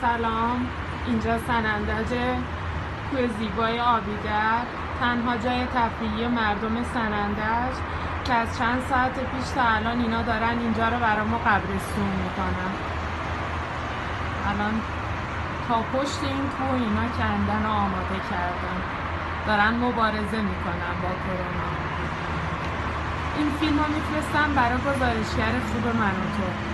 سلام. اینجا سنندج کوه زیبای آبیگر. تنها جای تفریحی مردم سنندج که از چند ساعت پیش تا الان اینا دارن اینجا رو برای ما قبرستون می‌کنن. الان تا پشت این کوه اینا کندن و آماده کردن. دارن مبارزه می‌کنن با کرونا. این فیلم رو میفرستم برای گزارشگر خوب من و تو.